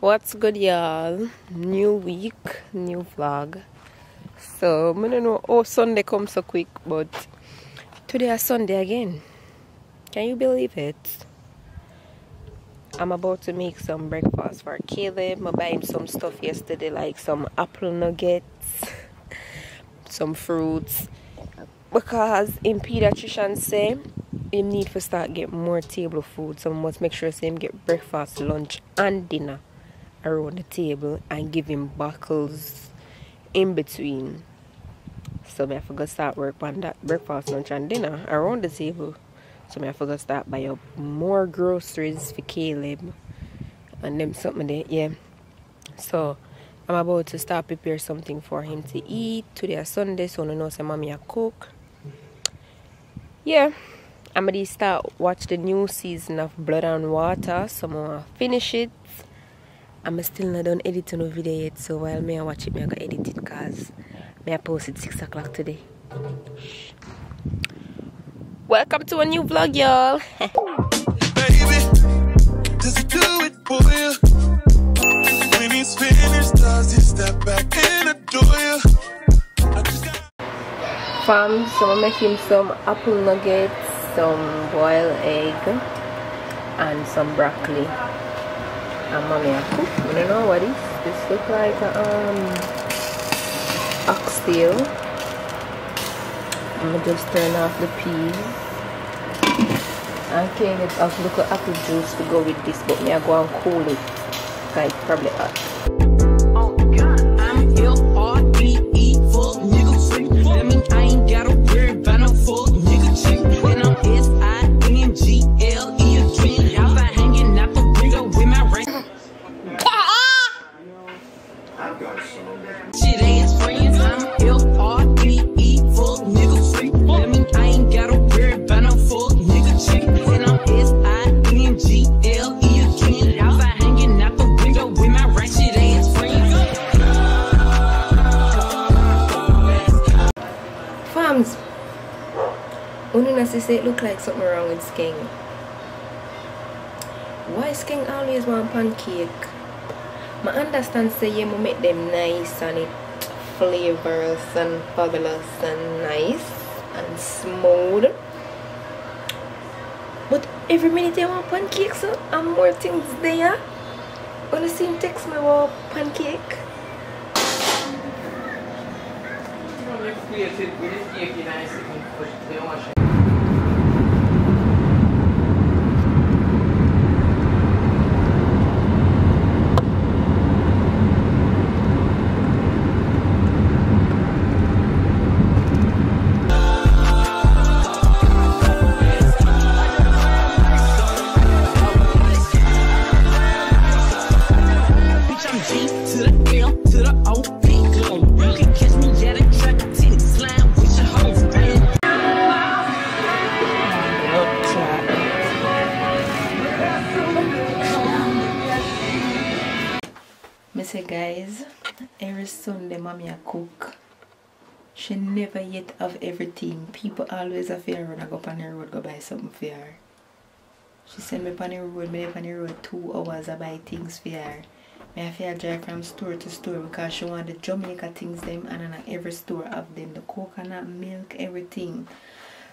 What's good, y'all? New week, new vlog. So, I don't know oh Sunday comes so quick, but today is Sunday again. Can you believe it? I'm about to make some breakfast for Caleb. I bought him some stuff yesterday, like some apple nuggets, some fruits. Because in pediatrician say him need to start get more table food. So I must make sure him get breakfast, lunch and dinner around the table and give him buckles in between. So I forgot start work on that breakfast, lunch and dinner around the table. So I forgot start buy up more groceries for Caleb and them something there, yeah. So I'm about to start prepare something for him to eat. Today is Sunday, so no know say mommy a cook. Yeah. I'm gonna start watch the new season of Blood and Water. So I'm gonna finish it. I'm still not done editing no video yet, so while me I watch it, me I go edit it cause me I post it six o'clock today. Welcome to a new vlog, y'all. baby. Just do it for you. When he's finished, does he step back and adore you? I just got Fam, so I'm making some apple nuggets, some boiled egg, and some broccoli. And mommy cook. I don't know what is. This look like a um oxtail. I'm gonna just turn off the peas. And can get off little apple juice to go with this, but me I go and cool it. It's probably hot. Oh I'm I'm Ununa say it look like something wrong with skin. Why skin always want pancake? I understand say you make them nice and it flavorous and fabulous and nice and smooth. But every minute they want pancakes so, and more things there. Wanna see him text me about pancake? Bitch, Sunday mommy a cook. She never yet have everything. People always have fear when I go on the road go buy something for her. She send me on the road, me on the road two hours I buy things for her. Me have to drive from store to store because she want the Jamaica things them and then every store have them. The coconut milk, everything.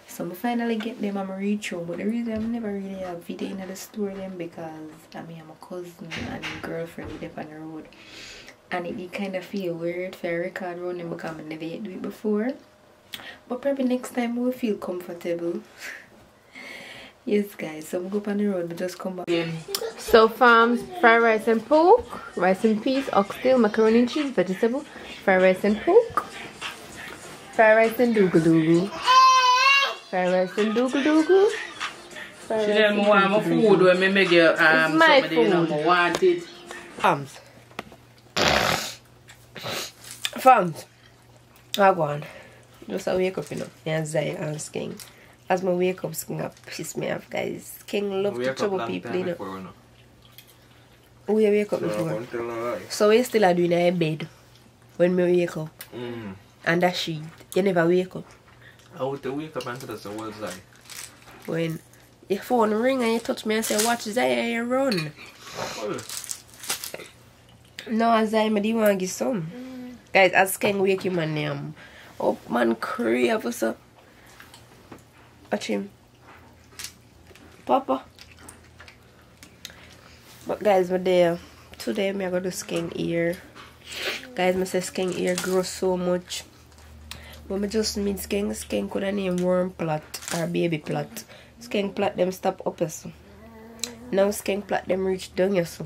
So I finally get them and I reach home. But the reason I'm never really have video in the store them because I mean I'm a cousin and girlfriend live on the road. And it, it kind of feel weird for a record around them because I never yet do it before. But probably next time we'll feel comfortable. yes guys, so I'm go up on the road but just come back. So farms fried rice and pork, rice and peas, oxtail, macaroni and cheese, vegetable, fried rice and pork, fried rice and doogle doogle. Fried rice and doogle doogle. Fried She didn't want my food when me make you um It's my something you know, food. I want it. Farms. Farms. I go on. Just I wake up, you know. Me and Zay and King. As my wake up, King up piss me off, guys. King love to trouble people, you know. We wake up before. So we still are doing our bed when we wake up. Mm. And that sheet. You never wake up. I would wake up and tell us what's that. When your phone ring and you touch me and say, watch Zaya, you run. Well, No, as I me want to give some. Guys, as King wake him and name. Oh man crave for so. Watch him. Papa. But guys, we're there. Today me I gonna do skin ear. Guys, my say skin ear grow so much. But me just mean skin skin could name worm plot or baby plot. Skin plot them stop up so. Now skin plot them reach down so.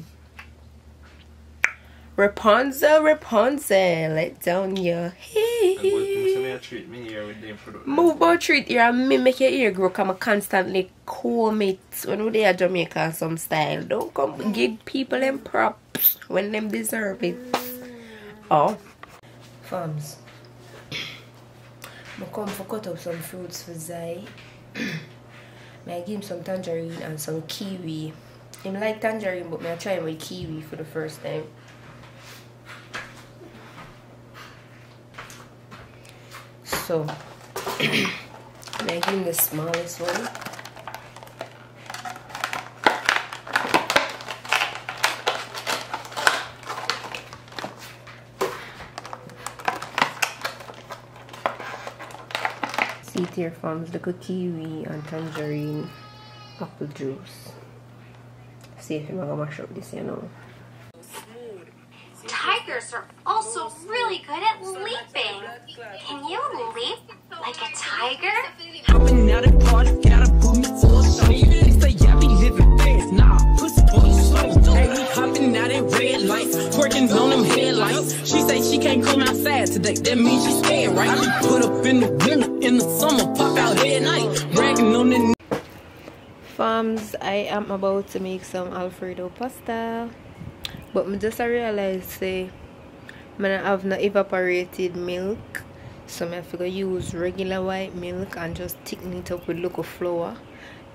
Rapunzel, Rapunzel, let down your I'm going to hair. a treat me here with them product. Move about treat here and me make your ear grow come constantly comb it when we there Jamaica some style. Don't come give people them props when them deserve it. Oh. Farms. I come for cut up some fruits for Zai. I give him some tangerine and some kiwi. Him like tangerine but I try him with kiwi for the first time. So making the smallest one. See here farms little kiwi and tangerine apple juice. See if I'm gonna mash up this, you know. Tigers are also really good at leaping. Can you leap like a tiger? Hopping out at party, gotta put me for a. They say I be living fast, nah, pussy boy slow. Hey, we hopping out at red lights, working on them headlights. She say she can't come outside today, that means she scared, right? I be put up in the winter, in the summer, pop out at night, bragging on the Farms, I am about to make some Alfredo pasta. But me just a realize say I don't have no evaporated milk. So I go use regular white milk and just thicken it up with local flour.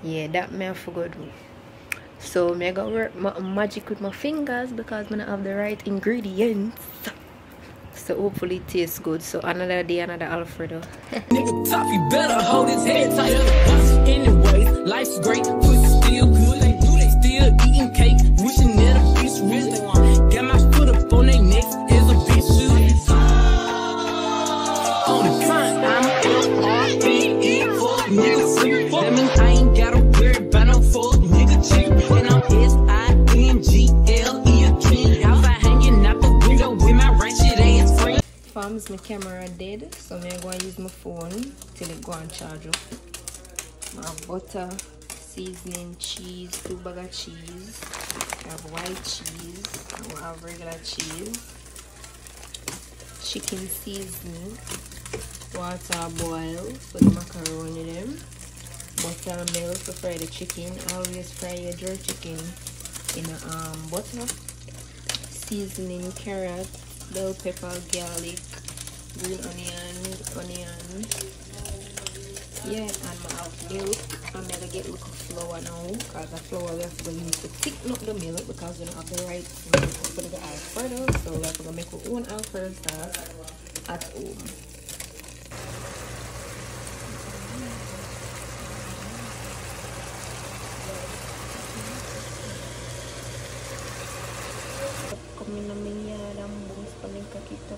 Yeah, that have to go do. So me go work my magic with my fingers because I don't have the right ingredients. So hopefully it tastes good. So another day, another Alfredo. Nigga tough, you better hold his head life's great, still good. They do, they still eating cake, wishing that a rich. Farms my camera dead, so me I go and use my phone till it go and charge up. My butter, seasoning, cheese, two bag of cheese. I have white cheese, I have regular cheese, chicken seasoning, water boil for the macaroni them, butter milk to fry the chicken. Always fry your jerk chicken in a, um, butter seasoning carrot, bell pepper, garlic, green onion, onion. Yeah, and have milk. I'm gonna get little flour now because the flour we have to use to thicken up the milk because we don't have the right milk for the Alfredo. So we have to make our own Alfredo sauce at home. Ng kakita.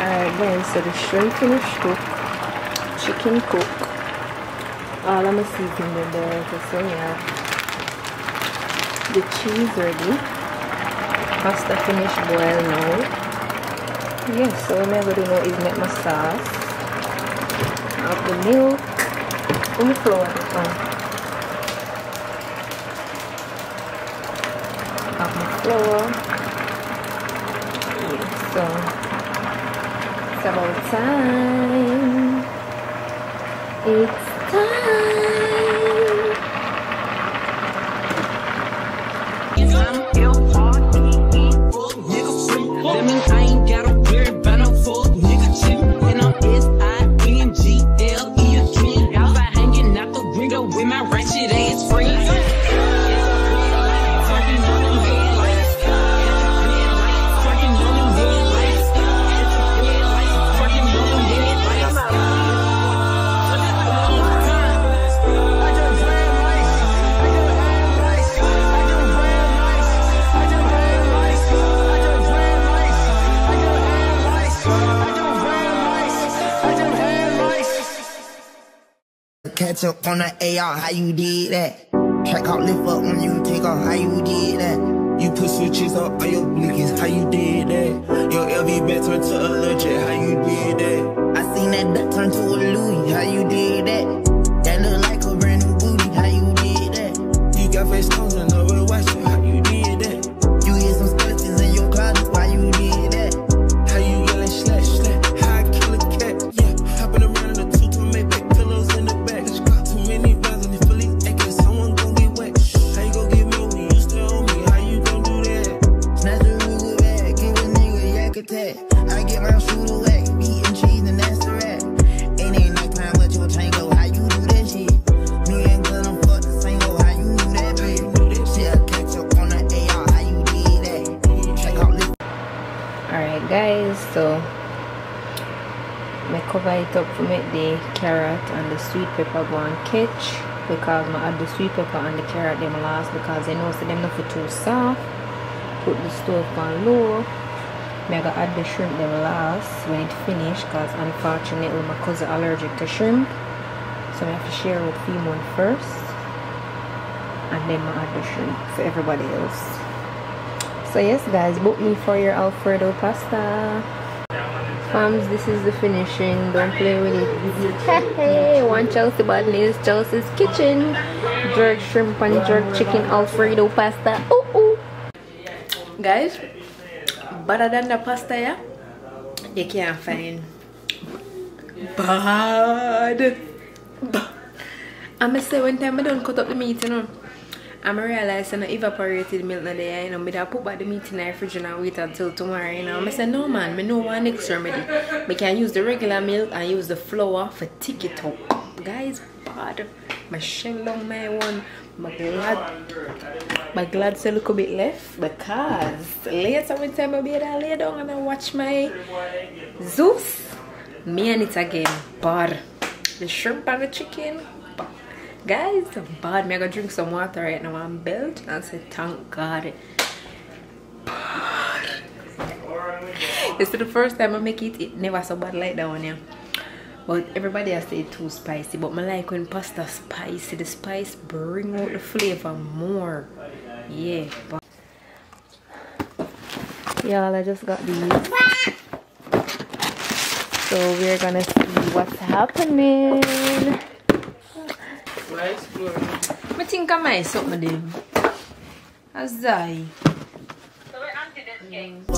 Alright guys, so the shrimp finished? Cook, chicken cook, Ah, all of my seasoning in there, just so. The cheese ready, pasta finished boil now. Yeah, so what I'm gonna do now is make my sauce. Have the milk, and the flour. Have my flour. The AR, how you did that? Track out, lift up when you take off, how you did that? You put switches up on your blinkies, how you did that? Your LV back turned to a legit, how you did that? I seen that duck turn to a Louis, how you did? That pepper go and catch because I add the sweet pepper and the carrot them last because I know so them not for too soft. Put the stove on low. I gotta add the shrimp them last when it finish because unfortunately my cousin allergic to shrimp. So I have to share with Femon first and then I add the shrimp for everybody else. So yes guys, book me for your Alfredo pasta. Fams, this is the finishing. Don't play with it. Hey, one Chelsea Badney's Chelsea's Kitchen. Jerk shrimp and jerk chicken Alfredo pasta. Ooh ooh. Guys, better than the pasta, yeah? You can't find bad. Ba- I'ma say one time I don't cut up the meat, you know. I'ma realize evaporated milk na there, you know. Me da put back the meat in the fridge and I wait until tomorrow, you know. I say no man, me know one next remedy. Me can use the regular milk and use the flour for tick it up. Guys, bad. My shell down my one. My glad my glad say a bit left because later when time I be there lay down and I watch my Zeus. Me and it again, bad. The shrimp and the chicken. Guys, bad. Me I gonna drink some water right now i'm built and say thank God. Is the first time I make it. It never so bad like that one, yeah. But everybody has say it too spicy. But I like when pasta spicy. The spice bring out the flavor more. Yeah. But Y'all, I just got these. So we're gonna see what's happening. I think I might something them. As I. But when you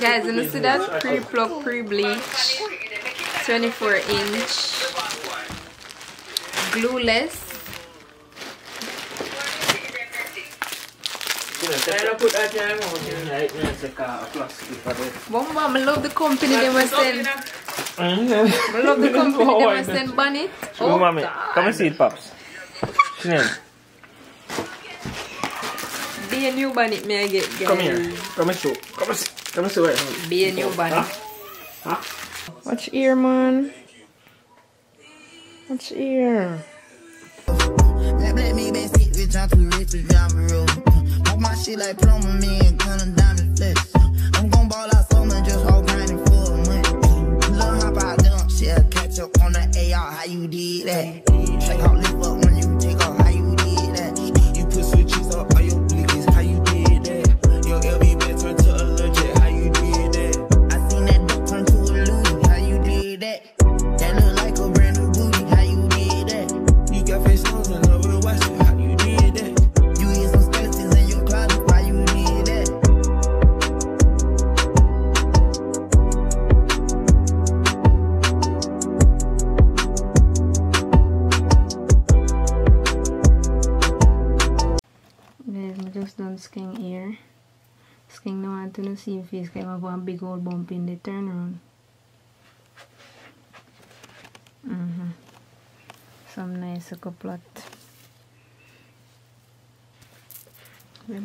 Guys, you see that pre-plug, pre-bleach, 24 inch, glueless. Saya put aja yang mau naik ni seka plastik pada. Bomba, I love the company they must send. I love the company they must send bonnet. Oh, mami, come and see it, oh, pops. Sini. Be a new bonnet may I get, guys. Come here. Come and show. Come and see. Come and see right now. Be a new bonnet. Huh? Watch ear, man. Watch ear. Black, black, me, back seat, rich, I'm too rich to drive a road. Pop my shit like plumber, me and gun and diamond flex. I'm gon' ball out summer, just hold grinding for a month. Lil' hop out, dump shit, catch up on the AR, how you did that? Of one big old bump in the turnaround. Mm-hmm. Some nice sucker plot. We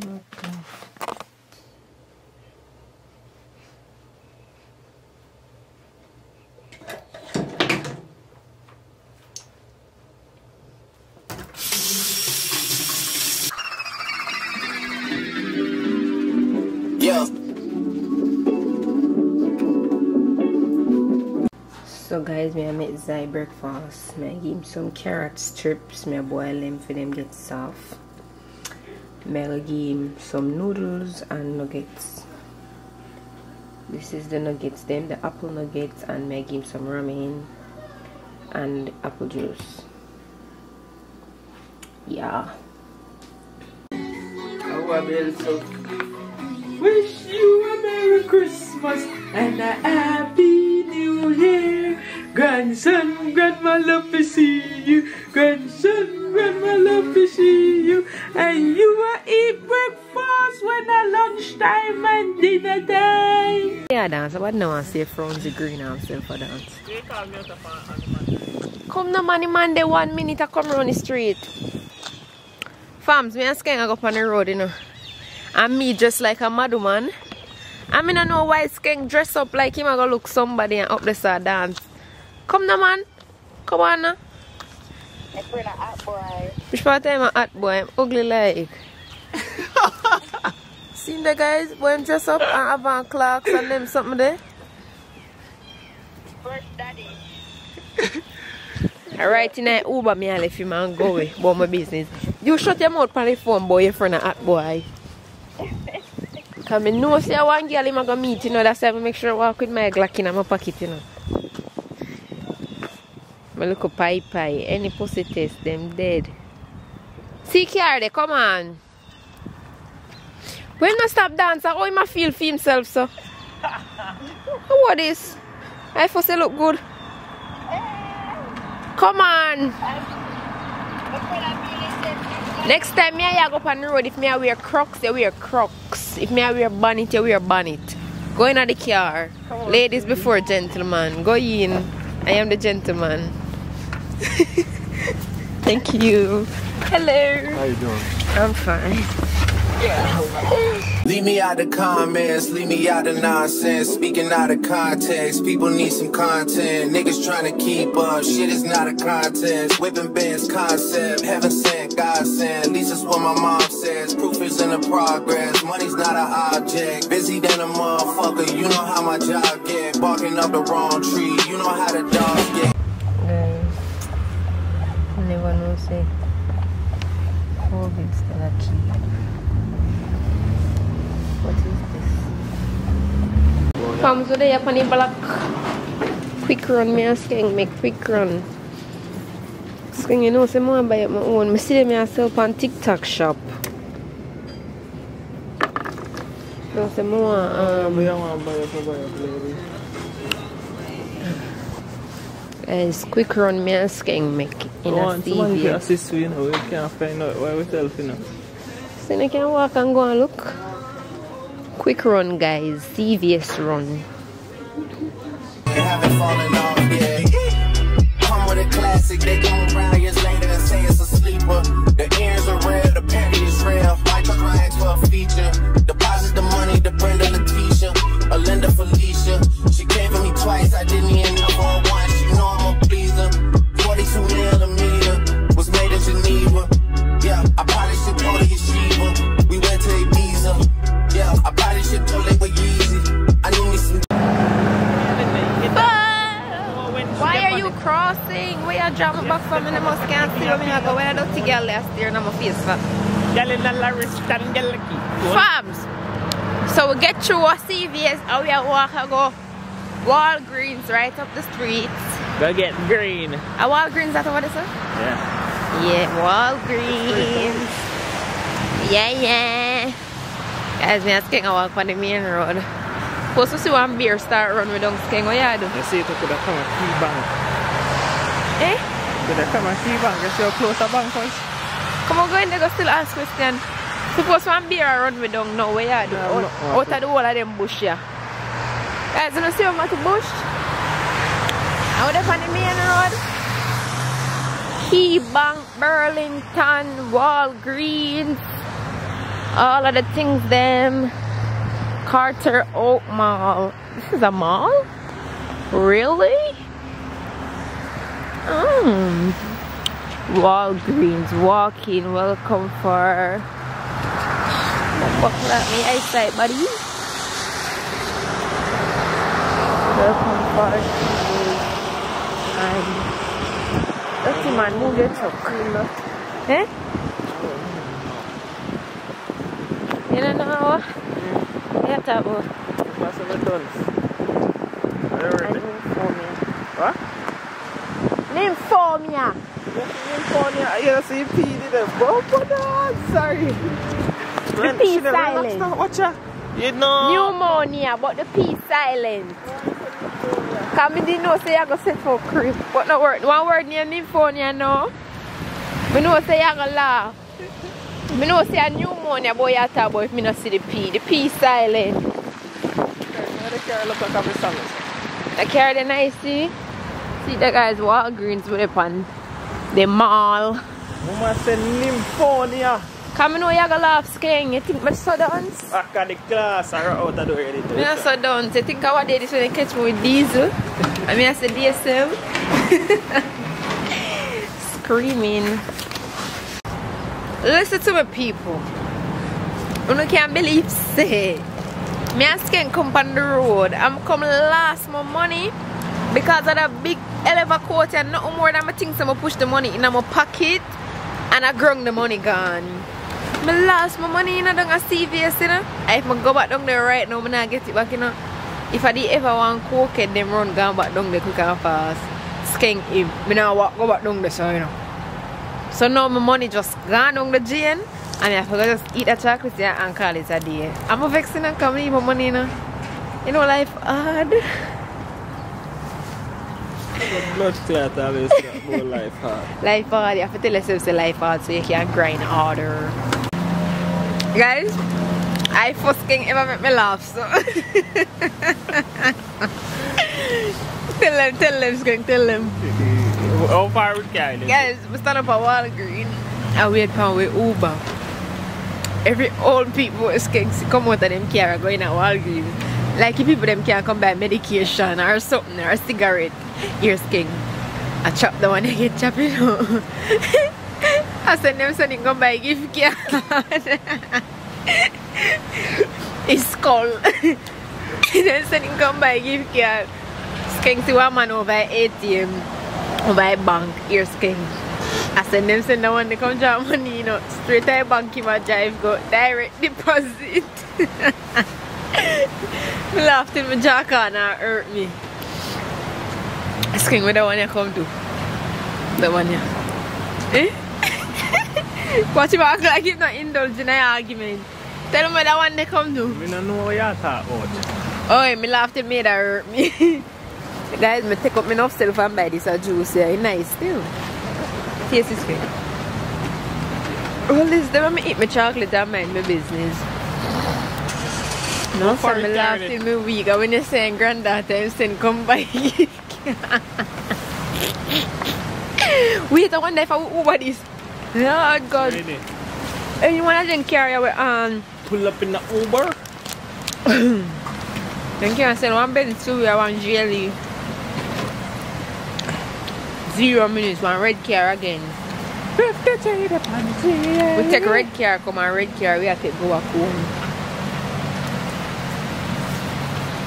guys, me I make Zai breakfast. Me I give him some carrot strips. Me I boil them for them get soft. Me I give him some noodles and nuggets. This is the nuggets, them the apple nuggets, and me I give him some ramen and apple juice. Yeah. Our so Wish you a Merry Christmas and a Happy New Year. Grandson, grandma love to see you. Grandson, grandma love to see you. And you will eat breakfast when a lunchtime and dinner time. Yeah, dance. What now I say Franzi Green himself for dance. Come no money man, they one minute I come round the street. Farms, me and Skeng I go up on the road, you know. And me just like a mad man. I mean I know why Skeng dress up like him I go look somebody and up the side dance. Come no man. Come on now. Which part time a hot boy? I'm ugly like. Seen the guys boy him dress up and have on clocks and them something there? Bird daddy. Alright, in a Uber, me I left him and go away about my business. You shut your mouth on the phone, boy, your friend a hot boy. Cause me know say one girl him a go meet, you know, that's why I make sure I walk with my Glock in my pocket, you know. My look a pie pie, any pussy test, them dead. See Cardi, come on. When I stop dancing, how him feel for himself, so? what is? I for say look good. Come on. Next time me I go up on the road, if me I wear crocs, you wear crocs. If me I wear bonnet, you wear bonnet. Go in the car. Ladies before gentlemen. Go in. I am the gentleman. Thank you. Hello. How you doing? I'm fine. Leave me out the comments, leave me out the nonsense. Speaking out of context, people need some content. Niggas trying to keep up, shit is not a contest. Whipping bands concept, heaven sent, God sent. At least that's what my mom says. Proof is in the progress, money's not an object. Busy than a motherfucker, you know how my job get. Barking up the wrong tree, you know how the dogs get. Guys, I never know say COVID still a key. What is this? Come today up on the block. Quick run, me asking make quick run. Asking you know say more buy up my own. Me see them myself on TikTok shop. No say more um We don't want to buy up a buy up, lady. Guys quick run me asking make in oh, a Someone, someone can CVS. assist you, you know. We can't find out why we self, you know. So you can walk and go and look. Quick run, guys. CVS run. haven't fallen off yet. Come with a classic, they gon' round years later and say it's a sleeper. The ears are real, the panty is real. Michael Ryan to a feature. Deposit the money to Brenda must can't see me. I go where the dirty girl last year and I'm face in the Larry stand, girl lucky. Farms. So we get through a CVS we are walk go Walgreens right up the street. Go get green. A Walgreens, that's what it is? Yeah. Yeah, Walgreens. Yeah, yeah. Guys, me asking I walk on the main road. Supposed to see one beer start run with Dunks King. What you do? You see, it come a key bank. Eh? Could have come a key bank. You see how close the bank was? Come on, go in there, go still ask question. Suppose one beer run me down now, where you do? Yeah, out, no, out of the whole of them bush, yeah. Guys, you know see what to bush? Out there on the main road. Key Bank, Burlington, Walgreens, all of the things them. Carter Oak Mall. This is a mall? Really? Mm. Walgreens, walk-in, welcome for Buckle at me eyesight, buddy. Welcome for and Dirty man, move your truck. Eh? You don't know? Yeah, tabo. What's the done? I name for me. What? Name for me. ah. You see P did a bumper dog. Sorry. The P silent. Watch out. You know. Pneumonia, but the P silent. Come me didn't know say I go set for creep. But no word, one word near pneumonia no. Me know say I go laugh. Me know say a pneumonia boy you talk about if me not see the P. The P silent. The car look like a song. I carry the nice see. See the guys Walgreens with it on the mall. Mama said nymphonia. Come know you go laugh skin. You think me so dance? Back at the class. I'm out of the. Me not so dance. You think I did this when they catch me with diesel? I mean I said DSL. Screaming. Listen to my people. You can't believe say. Me and Skin come on the road. I'm come last my money because of the big elevator coat and nothing more than my things so I push the money in my pocket and I grung the money gone. Me lost my money in a CVS you know. If I go back down there right now, I not get it back you know. If I did ever want coke them run gone back down there quick and fast. Skank him. Now walk go back down there so you know. So now my money just gone down the drain and I forgot just eat a chocolate yeah, and call it a day. I'm a vexing and come leave my money you know. You know life hard. Blood clot always got more life hard. Life hard, you have to tell yourself say life hard so you can grind harder. Guys, I first thing ever make me laugh so Tell them, tell them, Skunk, tell them. How far we them? Guys, we stand up at Walgreen and wait for with Uber. Every old people is skanks come out of them car and go in at Walgreen. Like if people them can come buy medication or something or a cigarette. Here's king. I chop the one they get you know. I send them sending come buy gift card. It's skull. then sending come buy gift card. Skank to a man over at ATM. Over bank. ear king. I send them send the one they come drop money, you know, straight to bank him a drive go direct deposit. laughed till my jaw hurt me. Asking where the one you come to. The one you. Eh? Watch him act like he's not indulging in an argument. Tell him where the one they come to. We don't know what you talk about. Oh, me laughed it made that hurt me. Guys, me take up my enough self and buy this a juice here. It's nice still. Taste this thing. Well, this them me eat my chocolate and mind my business. No, so me you laugh carried till me weak. And when you saying granddaughter, I'm saying come buy Wait, I wonder if I will Uber this. Oh, God. Ready? Anyone I didn't carry away um, Pull up in the Uber. Then can I sell one bed two or one jelly. Zero minutes, one red car again. We take red car, come on red car, we have to go back home.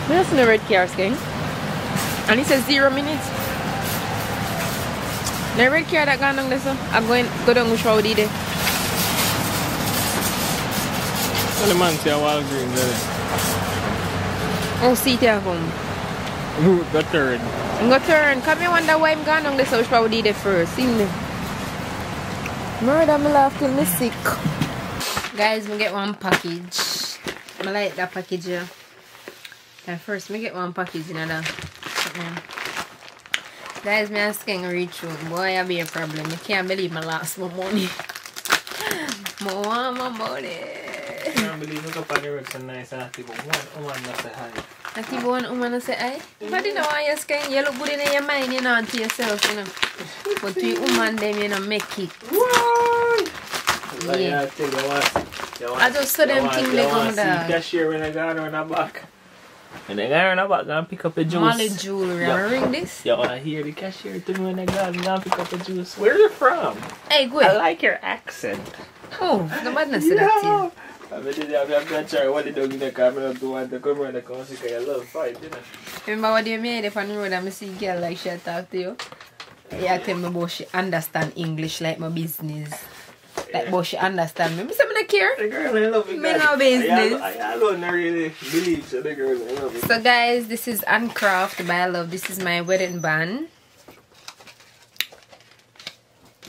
We don't see no red car skin. And it says zero minutes. The red car that gone down there, so I'm going go down which road there. When the man say Walgreens, there. Oh, see there come. Third. I'm gonna turn. Come here, wonder why I'm gone house. Probably did it first. See me. Murder me laugh till me sick. Guys, me get one package. I like that package here. And first, me get one package in another. Guys, me asking reach home. Boy, I be a problem. I can't believe my lost my money. More want my money. I can't believe look up on the road so nice and but one woman not say hi. I think one woman say, "Ay, but you know why you're scared? You look good in your mind, you know, and to yourself, you know. But we woman them, you know, make it. Like, Yeah. I tell you what. You want, I just saw them want- thing they want come down. cashier when I go on her back. And they go on her back and pick up a juice. Molly jewelry. Yeah. I ring this. You want to hear the cashier tell me when I go and go and pick up a juice. Where you from? Hey, go I like your accent. Oh, the madness say that to you. I mean, I'm not going to try what they do in the camera to want to come around the country because I love fight, you know. Remember what you made up on the road and I see girl like she talk to you? Yeah, tell me about she understand English like my business. Like about she understand me. Me say me not care. The girl I love it. Me no business. I, I, I don't really believe so the girl I love it. So guys, this is Uncraft by Love. This is my wedding band.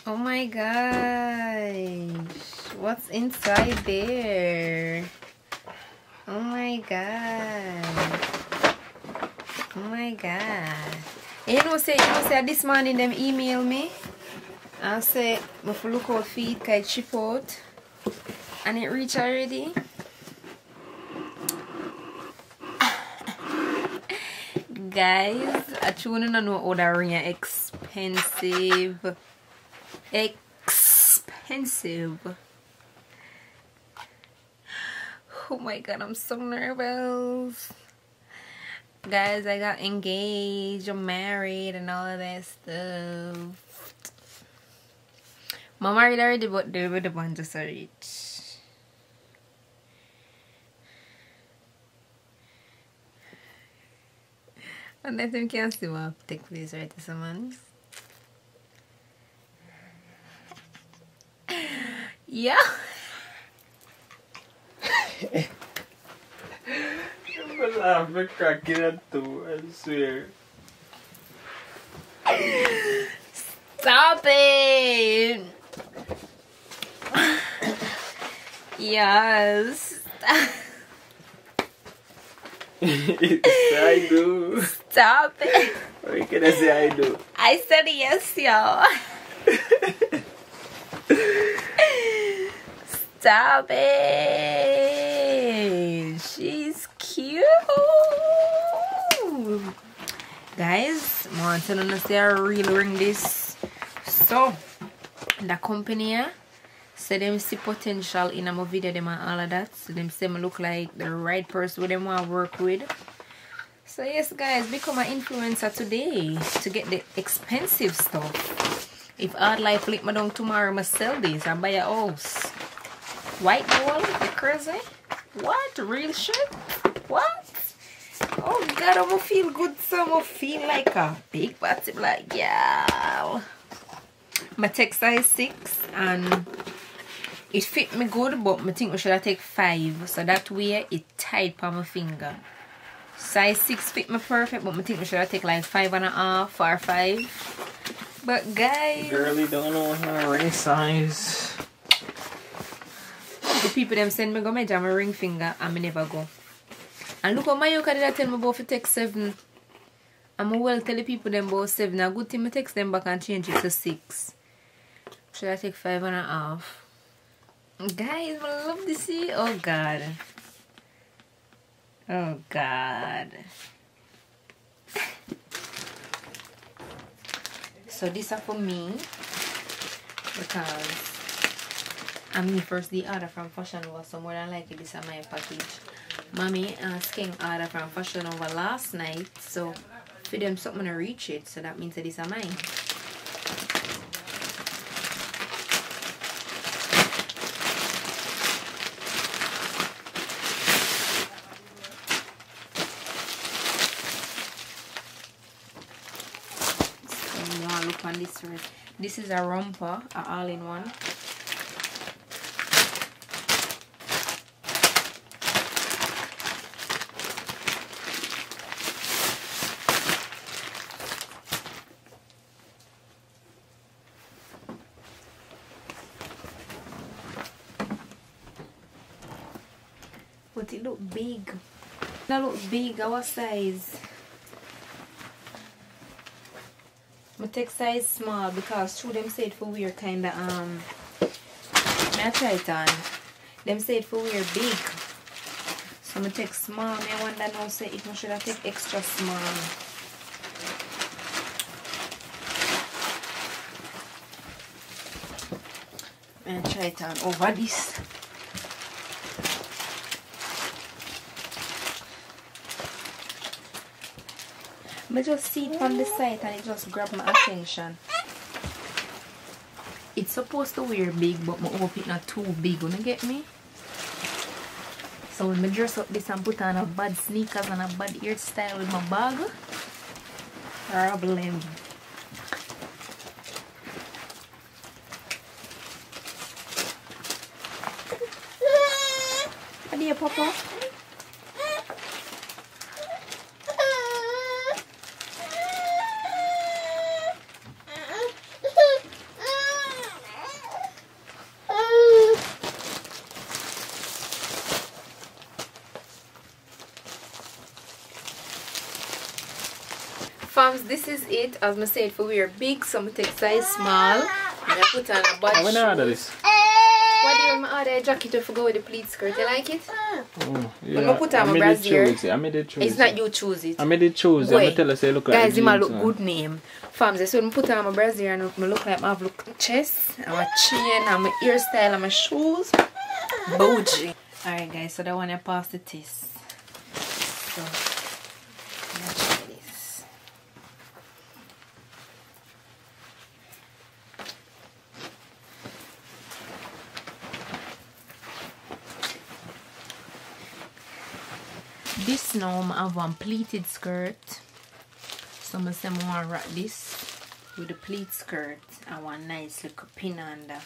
Oh my gosh. What's inside there? Oh my god. Oh my god. You know say you know say this morning them email me say me for look out feed it ship out and it reach already. guys I don't know how that ring are expensive. Expensive. Oh my god I'm so nervous. Guys I got engaged I'm married and all of that stuff I'm married already but the with the band just a reach And let them can see what take place right this man. Yeah. I'm laughing, cracking at too, I swear. Stop it. Yes. I do. Stop it. What can I say I do? I said yes, y'all. Stop it. She's cute. Guys, want to know say I really ring this. So, the company here say them see potential in my video them and all of that. So them say me look like the right person with them want to work with. So yes guys, become an influencer today to get the expensive stuff. If hard life lick me down tomorrow, I sell this and buy a house. White wall? You crazy? Eh? What? Real shit? What? Oh god, I'ma feel good so I'ma feel like a big body like yeah. My take size six and it fit me good but I think I should have take five so that way it tight on my finger. Size 6 fit me perfect, but I think I should have take like five and a half or five. But guys, Girlie don't know her ring size. the people them send me go measure my ring finger and me never go. And look how my yoke did I tell me about to take seven. I'm well tell the people them about seven. A good thing me text them back and change it to six. Should I take five and a half? Guys, I love to see. Oh god. Oh god. so these are for me because I mean first the order from Fashion Nova so more than likely this is my package. Mommy asking order from Fashion Nova last night so for them something to reach it so that means that these are mine. So you want to look on this one. This is a romper, a all-in-one. But it look big. That look big. Our size. I take size small because through them say said for wear kinda um I try it on? Them say it for wear big. So I'ma take small. Me wonder now say if I should have take extra small. I try it on over this. I just see it from the side and it just grab my attention. It's supposed to wear big, but my hope it not too big. You get me? So when I dress up this and put on a bad sneakers and a bad hairstyle with my bag, problem. What do you, Papa? Farms, this is it. As I said, for wear big, some take size small. And I put on a bad oh, How many order this? What do you want order a jacket to go with the pleat skirt? You like it? Oh, When I put on I my made it brassiere, choose it. I made it choose It's it. not you choose it. I made it choose it. Boy, I tell say look like Guys, it might look man. good name. Farms, so when I put on my brassiere and I look like I have look chest, and my chain, and my hairstyle, and my shoes. Bougie. Alright guys, so that one I passed the test. So, let's try this. This now I have one pleated skirt. So I say I want rock this with a pleat skirt I want nice little pin under.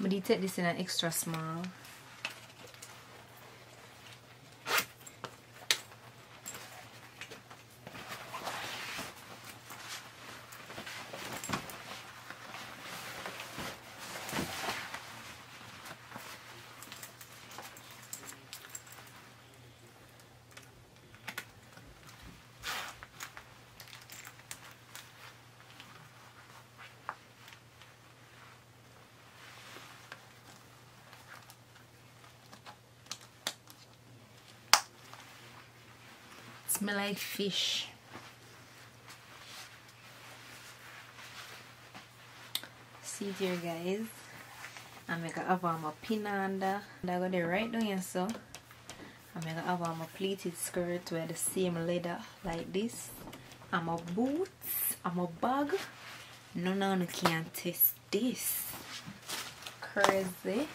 But you take this in an extra small. Smell like fish. See it here guys. I'm gonna have my pin under. And I got it right down so. I'm gonna have my pleated skirt with the same leather like this. And my boots I'm a bag. no of you can't test this. Crazy.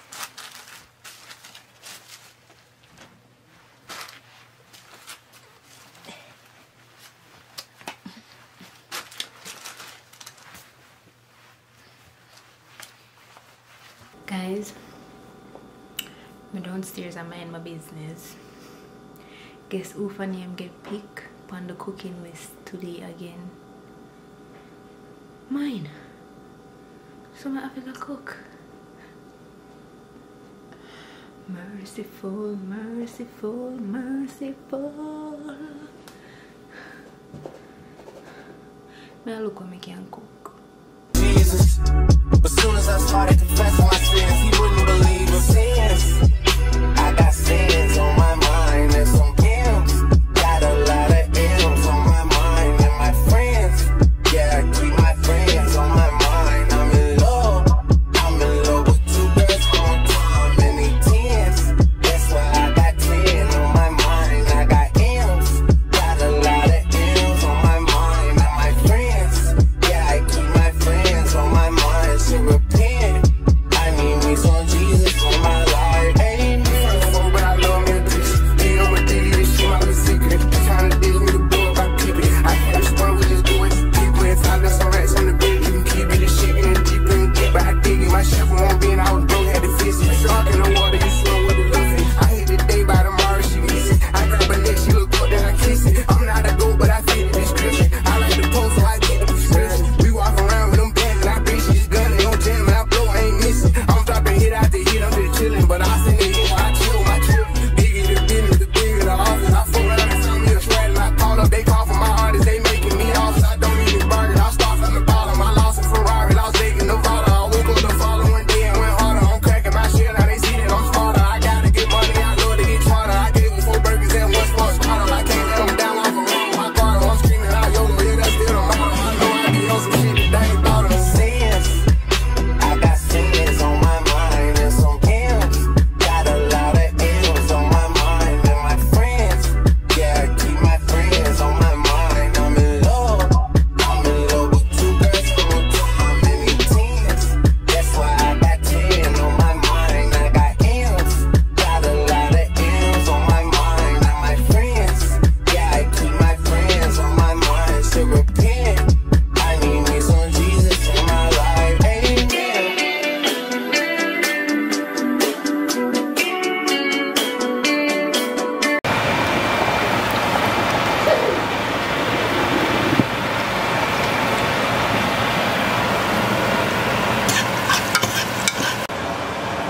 Guys, me downstairs I mind my business. Guess who for name get pick on the cooking list today again? Mine. So I have to cook. Merciful, merciful, merciful. May I look what me can cook. Jesus. As soon as I started confessing my sins, he wouldn't believe.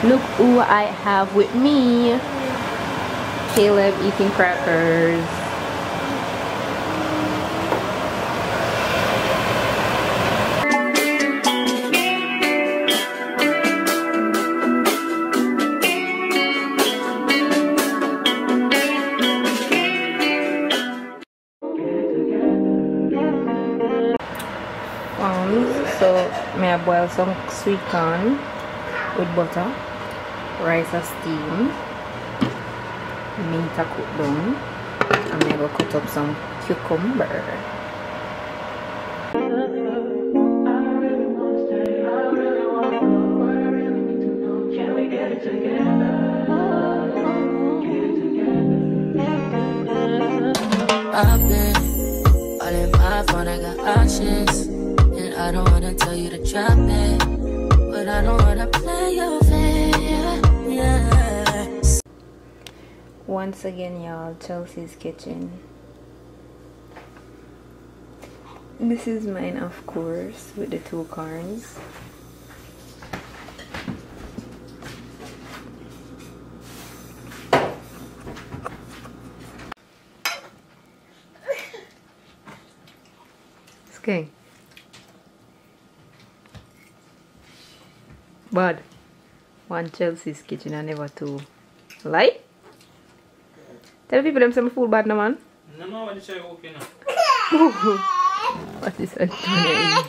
Look who I have with me. Caleb eating crackers. Prawns. So, may I boil some sweet corn with butter, rice a steam, meat a cook down, and I cut up some cucumber. Once again, y'all, Chelsea's kitchen. This is mine, of course, with the two corns. Okay. But one Chelsea's kitchen and never two. Light? Tell people them some food bad no man. No, no, what is okay now? What is Antonio?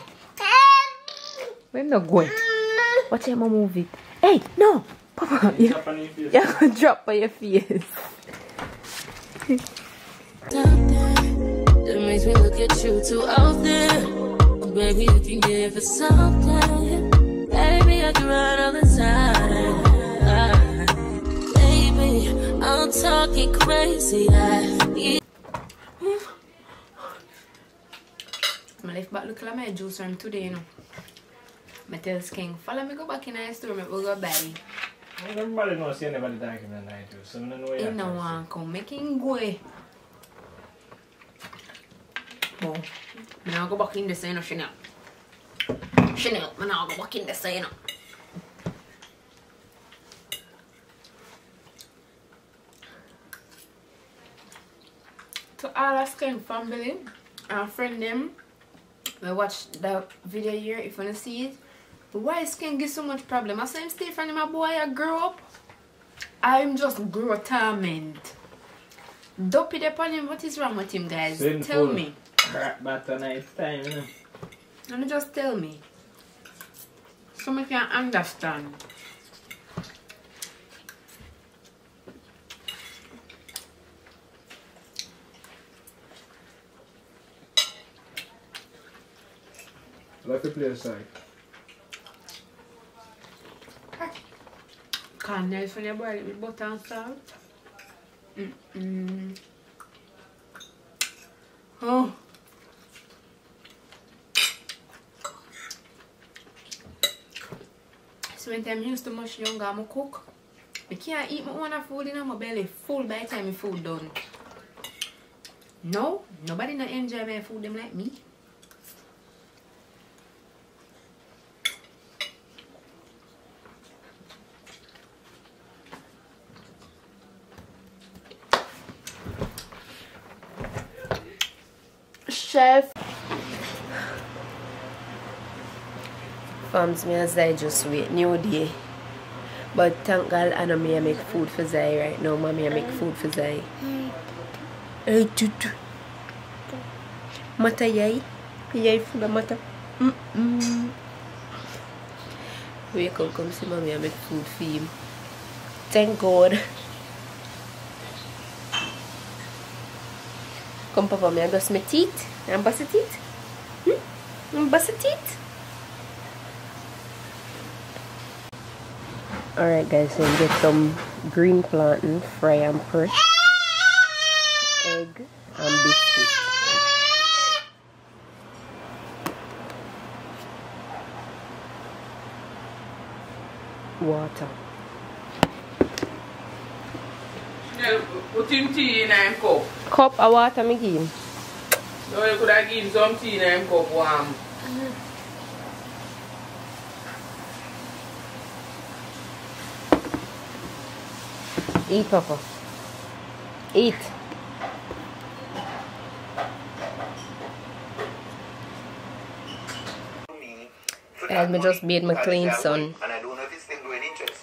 Where not going? Watch him move it. Hey, no! Papa, you, Tap on your face. you're gonna drop by your face. That makes me look at you too often. Baby, you can give it something. Baby, I can run all the time. Talking crazy. I, I back look like my juice from today, you know. I tell King, follow me go back in the store, me we go buy. Everybody knows you never did that in the night, so I don't know He you. no want come, make him go. Bon, me now go back in the same, no, Chanel. Chanel, me now go back in the same. To all our Skank family and friend them, we watch the video here if you wanna see it. Why Skank give so much problem? I say him stay from my boy I grew up. I'm just grow torment. Dopey the upon him, what is wrong with him guys? Sinful. Tell me. But tonight time, you know. And just tell me. So me can understand. Like a play side. Corners when you boil it with butter and salt. Mm-mm. Oh. So when time used to much younger, I cook. I can't eat my own food in my belly full by the time my food done. No, nobody not enjoy my food them like me. Chef. Farms me as I just wait new day. But thank God I know me I make food for Zai right now. Mommy I make food for Zai. Hey tutu. Mata yai. Yai food mata. Mm mm. We come come see mommy I make food for him. Thank God. Come papa me I brush my teeth. I'm brush my teeth. I'm brush. Alright guys, so get some green plantain, fry and press, egg and biscuit. Water. Yeah, put him tea in a cup. Cup of water me give him. So you could have given some tea eh, in a cup warm. Mm-hmm. Eat, Papa. Eat. Mm-hmm. Guys, me just made my clean son. And I don't know if it's still doing interest.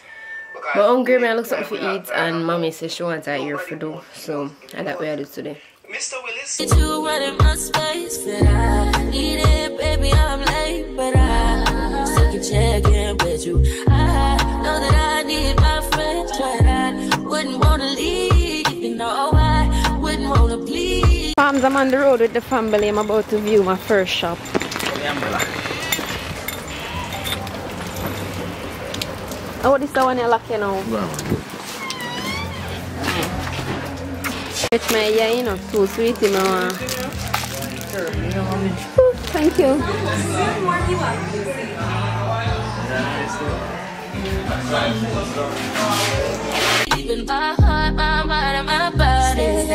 But hungry, me I look something for eat, and um, mommy says she wants her ear for do. So, and that way I do today. Mr. Willis. You running my space, but I need it, baby. I'm late, but I still can check in with you. I know that I need my friends, but I wouldn't wanna leave. You know, I wouldn't wanna bleed. Farms, I'm on the road with the family. I'm about to view my first shop. Oh, this is the one you're lucky now. Fetch my ear, you know, too sweet, you uh, know. Ooh, Thank you. Even my heart, my mind, and my body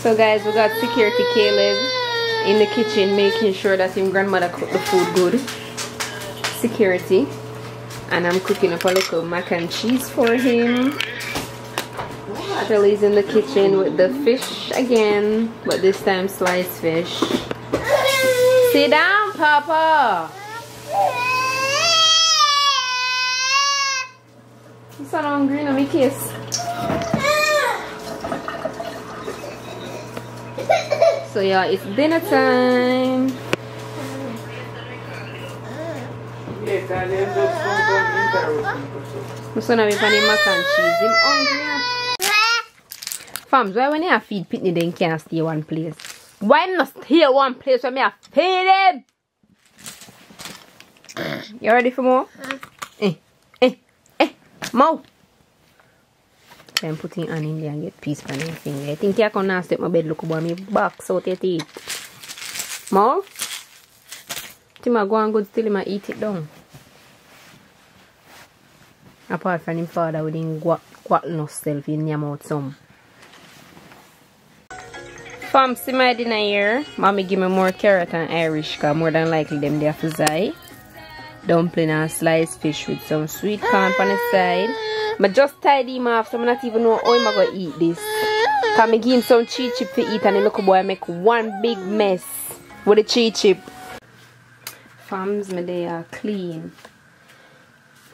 So guys, we got security Caleb in the kitchen making sure that his grandmother cook the food good. Security. And I'm cooking up a little mac and cheese for him. Shelly's in the kitchen with the fish again, but this time sliced fish. Sit down, Papa. You sound hungry, let me kiss. So yeah, it's dinner time. Yeah, can they just come from interrupting I'm gonna be funny mac and cheese. Him hungry. Fams, why when you feed pitney then can't stay one place? Why not stay one place when me feed him? You ready for more? Eh, eh, eh, more. Then put him on in there and get piece from him finger. I think you can now step my bed look about me box out your teeth. More? Tim I go and good still him a eat it down. Apart from him father with him guat guatlin self in your mouth some. Fam, see my dinner here. Mommy give me more carrot and Irish cause more than likely them they have to zai. Dumpling and sliced fish with some sweet corn on the side. But just tidy him off so I'm not even know how I'm gonna eat this. Cause me give him some cheese chip to eat and the little boy make one big mess with the cheese chip. Fams me they are clean.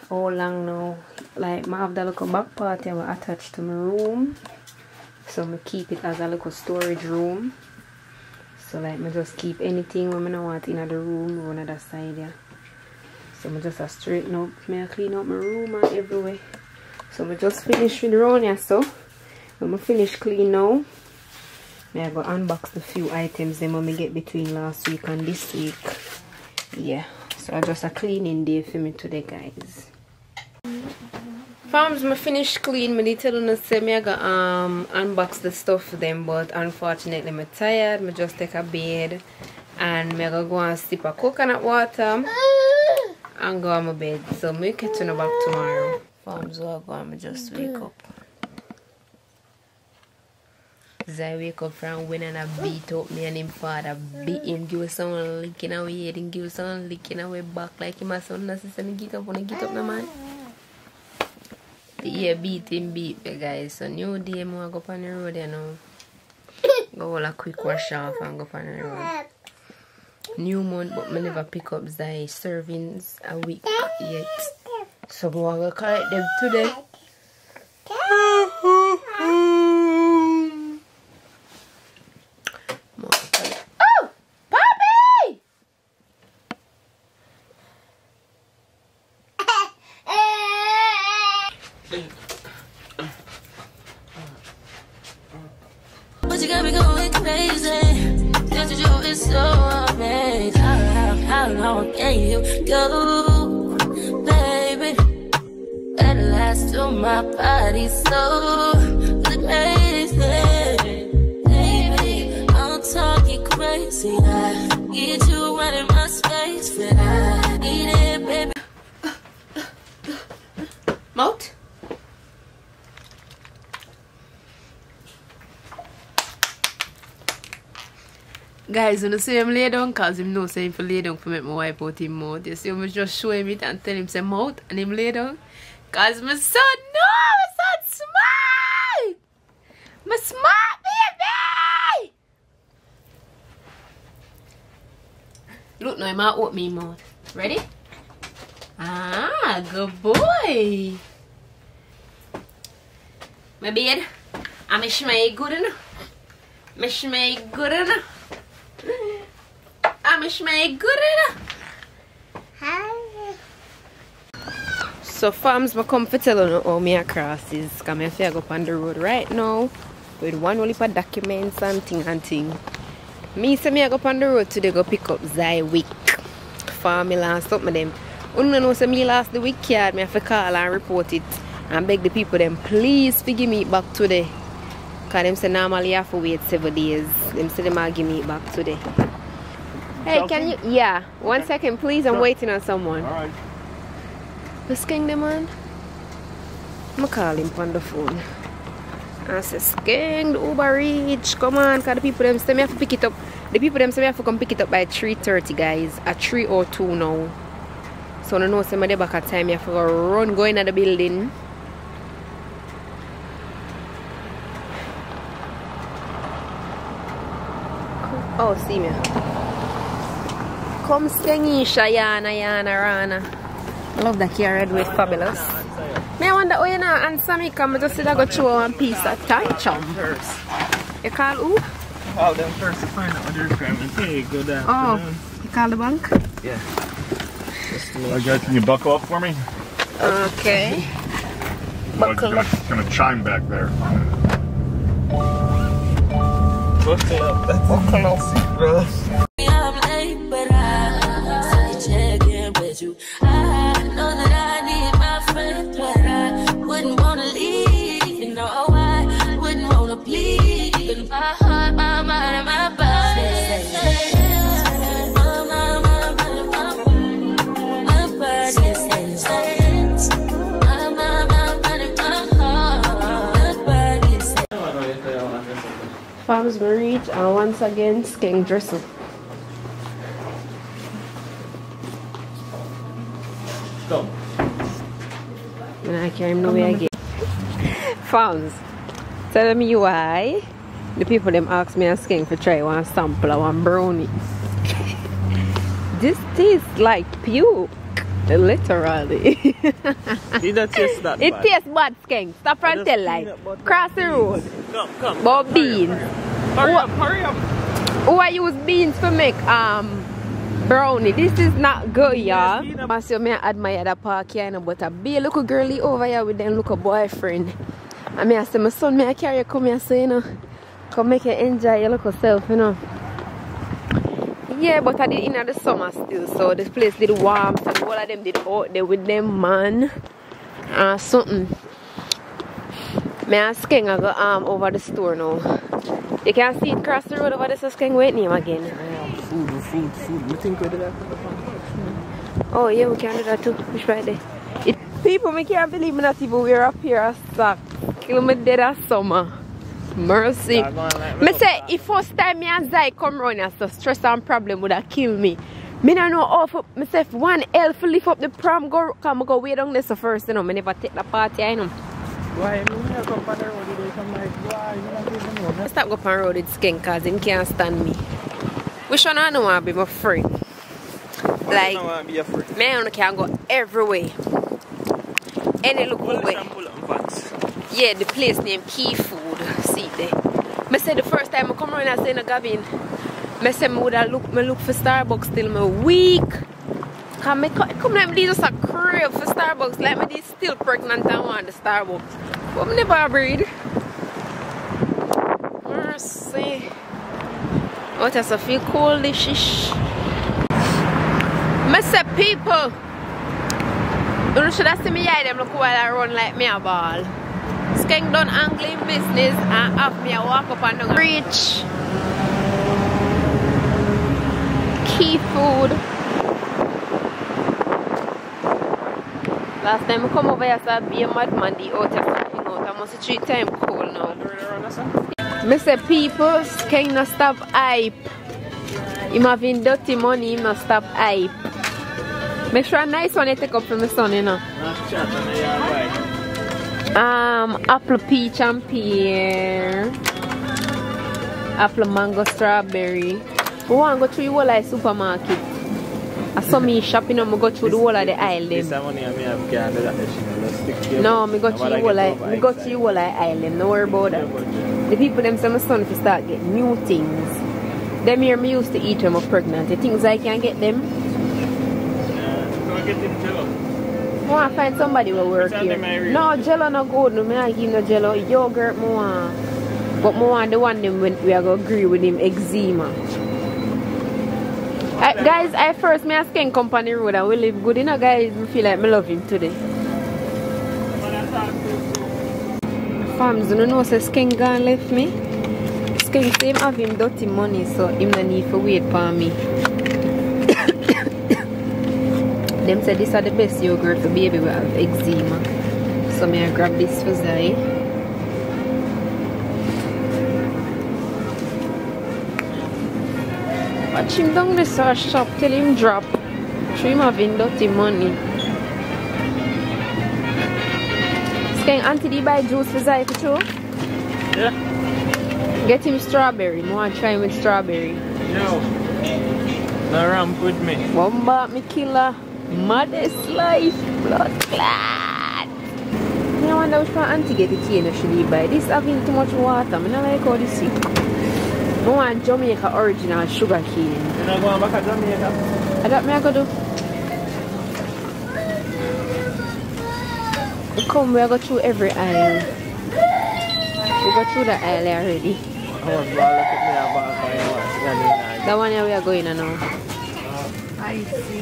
All long now. Like I have the little back part here attached to my room. So I keep it as a little storage room. So like I just keep anything when I want in the room on the side yeah. So I just a straighten up, I clean up my room and everywhere. So I just finish with round here so. When I finish clean now, I go unbox the few items them when me get between last week and this week. Yeah. So I just a cleaning day for me today guys. Farms, me finish clean. Me did tell you I go um unbox the stuff for them, but unfortunately I'm tired. Me just take a bed and I go and sip a coconut water and go on my bed. So me catch you back tomorrow. Farms, so I go just wake up. I wake up from when and I beat up me and him father beat him, give us some licking away head and give us some licking away back like him a son and sister me get up when I get up now man. Yeah, beat him beat me guys. So new day more go on the road you know. Go all a quick wash off and go on the road. New month but me never pick up Zai servings a week yet. So we want to collect them today. Guys, when you see him lay down, cause him know say him for lay down for make me wipe out him mouth. You see him just show him it and tell him say mouth and him lay down. Cause my son no, my son smart. My smart baby. Look now, him out open me mouth. Ready? Ah, good boy. My beard, I'm a smell good enough. My smell good enough. I'm a smell good. So farms my come for tell you how oh, me across is cause me have to go up on the road right now with one only for documents and thing and thing. Me say me I go up on the road today go pick up week. For me last up with them. Uno know say me last the week card me have to call and report it and beg the people them please forgive me back today. Cause them say normally you have to wait seven days. Them say them will give me back today. Hey, can you? Yeah, one second, please. I'm waiting on someone. Alright. Let's gang them on. I'm call him on the phone. I say, Skeng, the Uber reach. Come on, cause the people them say me have to pick it up. The people them say me have to come pick it up by 3.30 guys. At 3 or 2 now. So I know say me dey back at time. You have to run go in the building. Oh, see me. Come Skengisha, Yana, Yana, Rana. I love that carrot with fabulous. Me I wonder how you know answer me come just see I go throw one piece of tantrum. You call who? Call them first to find out what their requirements. Hey, go down. Oh, you call the bank? Yeah. I got, can you buckle up for me? Okay. Buckle gonna, gonna chime back there. Buckle up. That's buckle up, bro. Farms reach and once again Skeng dress up. Come. And I can't know where again. Farms. Tell me why the people them ask me a skeng for try one sample of one brownie. this tastes like puke. Literally. That taste that it bad? tastes bad skeng. Stop and tell like. Cross the road. Come, come. But beans. Hurry Wha- up, hurry up. I use beans to make um brownie. This is not good, y'all. I see me I admire that park here, know, but a be a girly over here with them look a boyfriend. I mean I say my son me I carry you come here so you know. Come make you enjoy your look self, you know. Yeah, but I did in the summer still, so this place did warm, so all of them did out there with them man. Uh something. Me and Skeng I go um over the store now. You can't see it cross the road over there, so Skeng wait name again. Food, food, food. You think we did that? Oh yeah, we can do that too. Push right there. It, people, me can't believe me not even we're up here a sock. Kill me dead as summer. Mercy. Yeah, like, Me say, if first time me and Zai come round and so stress and problem would have killed me. Me don't know how for, if one elf lift up the pram go come go way down there so first, you know. Me never take the party, you know. Why? Me here come on the road, they come like, why? You don't even know. I stop go on road with Skeng cause him can't stand me. Which one I know want to be my friend? Like, I don't want to be a friend. me and can go everywhere. Any look Well, away. listen, pull up pants. Yeah, the place named Key Food. See there. Me say the first time I come around and say no Gavin. Me say me woulda look me look for Starbucks till me weak. Cause me co- come like me just a crave for Starbucks. Like me this still pregnant and want the Starbucks. But me never breed. Mercy. Oh, that's a feel coldish. Say people. You should have seen me eye them look while I run like me a ball. Skeng done angling business and have me a walk up and down. Reach. Key food. Last time I come over here, I be a madman the out starting out. I must treat time cold now. Say people, Skeng no stop hype. Him having dirty money, him not stop hype. Make sure a nice one you take up for my son, you know. The. Um, apple, peach, and pear. Apple, mango, strawberry. We want to go through the supermarket. I saw me shopping and I go through the whole of the aisle. This money I have can't that. She will stick to you. No, me go through the I whole of, go through the whole of the aisle. Don't worry about that. The people them say my son you start getting new things. Them here me used to eat when I'm pregnant. The things I can get them. Yeah, get him jello. I want to find somebody will work here. them I? No, jello no good. No, me I give no jello. Yogurt more. But more the one them when we are going to agree with him eczema. Guys, I first me ask Ken Company Road and we live good. You know, guys, me feel like me love him today. Farms, you know, say Skeng gone left me. Say him have him dirty money, so him no need for wait for me. Them said these are the best yogurt for baby will have eczema. So me I grab this for Zai. Watch him down the shop till him drop. Show him having dirty money. Skeng auntie you buy juice for Zai for sure? Yeah. Get him strawberry. To try him with strawberry. Yo. No ramp with me. Bar me killer. Modest life. Blood clot. I wonder which one auntie get the cane should he buy. This having too much water. I don't like how this is. I want Jamaica original sugar cane. You not going back to Jamaica? I got me I go do. We come we go through every aisle. We go through the aisle already. I want to look at me about my watch. Yeah, yeah, That one here we are going now. I see.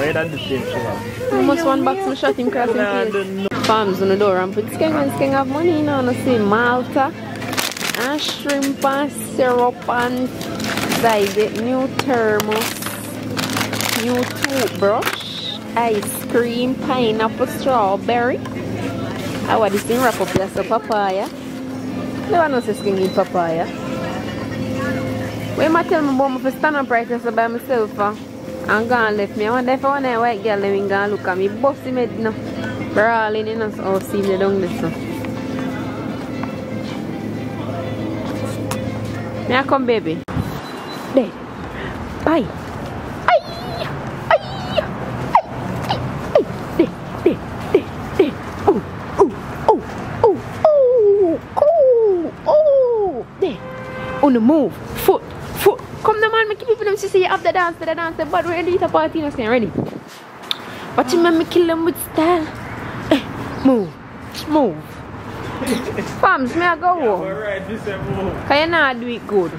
Right at the same shop. Almost one box of shot him crossing Nah, face. don't know. Farms on the door and put skeng and skeng have money you know. No see Malta and shrimp and syrup and size it. New thermos, new toothbrush, ice cream, pineapple, strawberry. I want this thing wrap up there so papaya. No one else is eat papaya. When I tell my mom if to stand up right there by myself uh, and go and left me. I wonder if one of the white girl them go and look at me. Him head no. Brawling in us. Oh, see me down there so. I come baby? There. Bye. Ay. Ay. Ay. Ay. On the move. Foot. Foot. Come the man, make people them see you the dance, the dance, the bad ready to party, saying ready. Watch him me kill them with style. Eh, move. Move. Fams, me I go home. Alright, this is a move. Cause you not do it good.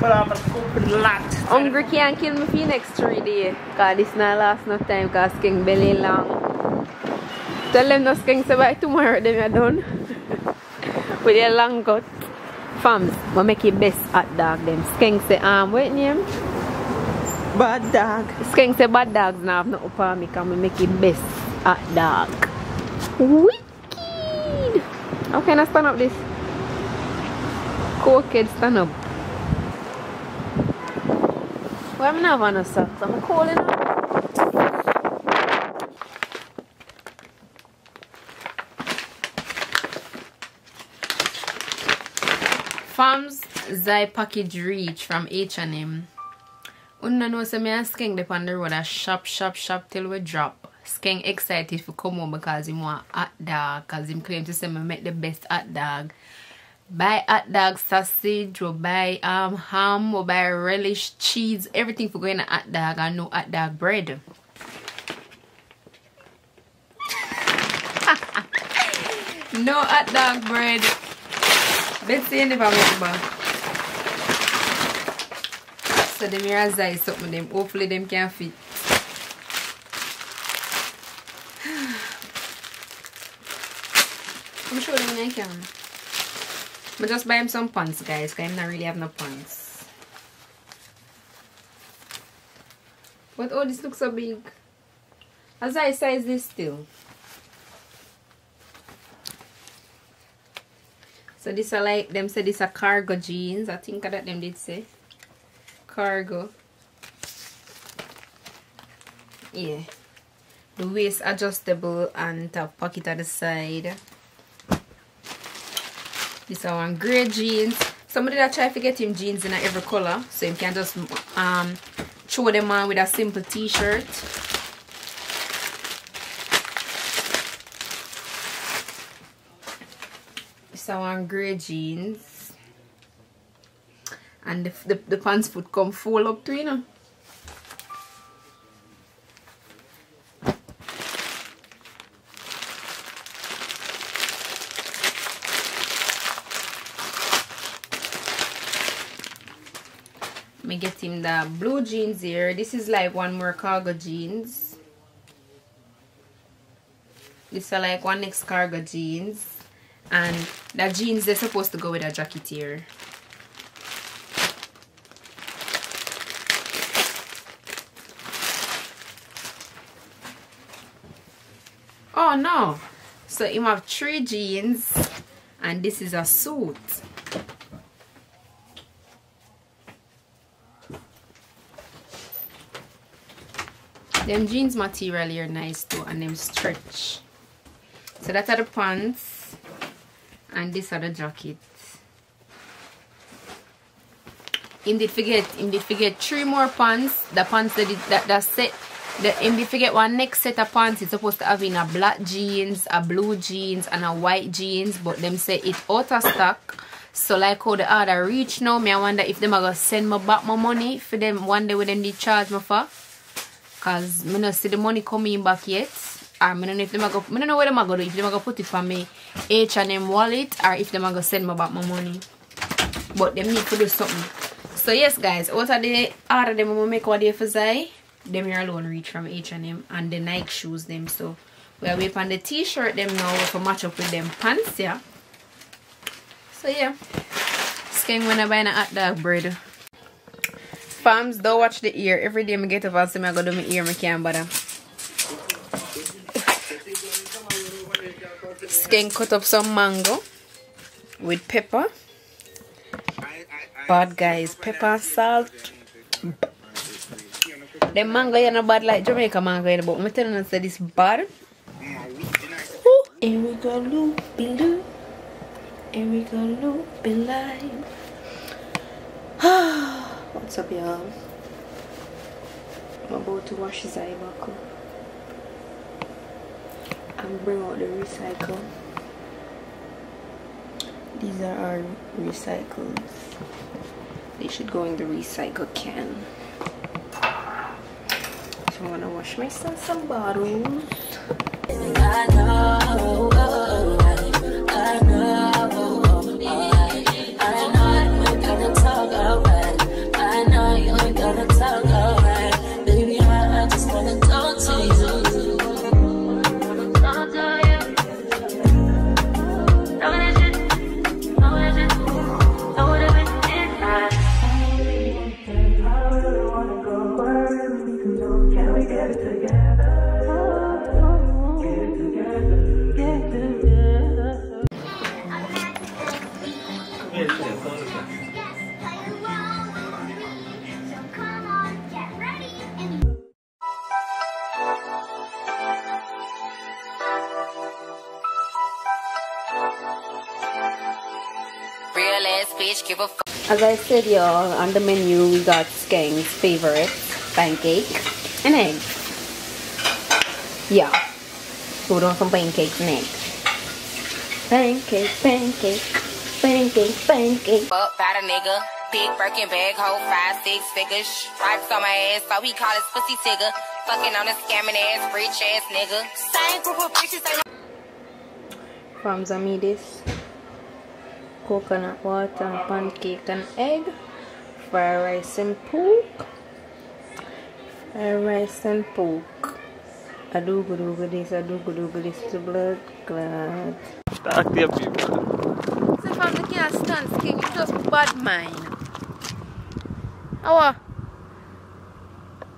But I'm a scoop lot. Hungry can't kill me for the next three days. Cause this not last no time cause skeng belly long. Tell them no skeng say by tomorrow them are done. With your long cut. Fams, we make it best hot dog them. Skeng say um what name? Bad dog. Skeng say bad dogs now have no upper me can we make it best hot dog. Wicked! How can I stand up this? Cokehead stand up. Why am I not no socks? I'm calling up. Farms Zai package reach from H&M. Una know say me Skeng dey on the road a shop shop shop till we drop. Skeng excited for come home because him want hot dog cause him claim to say me make the best hot dog. Buy hot dog sausage, or buy um ham, or buy relish, cheese, everything for going to hot dog and no hot dog bread. no hot dog bread. Betsy never make back. So them here I something them. Hopefully them can fit. I'm sure them I can. But just buy him some pants guys, because I'm not really have no pants. But oh this looks so big. As I size this still. So this are like them say this are cargo jeans. I think that them did say cargo. Yeah. The waist adjustable and top pocket at the side. This one grey jeans. Somebody that try to get him jeans in every color, so you can just um throw them on with a simple t-shirt. So one grey jeans. And the, the, the pants would come full up to you know. Get him the blue jeans here. This is like one more cargo jeans. This are like one next cargo jeans. And the jeans they're supposed to go with a jacket here. Oh no. So you have three jeans and this is a suit them jeans material here nice too and them stretch. So that are the pants and this are the jacket him did forget him did forget three more pants. The pants that that, that set the him did forget one next set of pants it's supposed to have in a black jeans a blue jeans and a white jeans but them say it out of stock so like how the order reach now me i wonder if them are gonna send me back my money for them one day when them did charge me for Cause me not see the money coming back yet. I don't know if them are go, I don't know where them are going to do. If them are going to put it for me H&M wallet or if them are going to send me back my money. But them need to do something. So yes guys, what are the order them will make what they for Zai, them here alone reach from H&M and the Nike shoes them. So we are waiting on the t-shirt them now for match up with them pants yeah. So yeah. Skeng when I buy a hot dog bread. Farms don't watch the ear. Every day I get up and say I go do my ear, I can't bother. Skeng cut up some mango with pepper. Bad guys, pepper, salt. The mango is not bad like Jamaica mango, but I'm telling you this bad. Ooh, here we go, loopy loop. Here we go, loopy life. What's up, y'all? I'm about to wash up and bring out the recycle. These are our recycles. They should go in the recycle can. So I'm gonna wash myself some bottles. As I said, y'all, on the menu we got Skeng's favorite pancake and egg. Yeah. We want some pancakes and egg. Pancake, pancake, pancake, pancake. Fuck by the nigga. Big Birkin bag, hold five, six figures. Stripes on my ass, so he call his pussy tigger. Fucking on a scamming ass, rich ass nigga. Same group of bitches From Zamidis. Coconut water, and pancake and egg. Fried rice and pork. Fried rice and pork. A doogo doogo this, a doogo doogo this to blood clot. Talk to your people. So from the can't stand skin, you just bad mind. How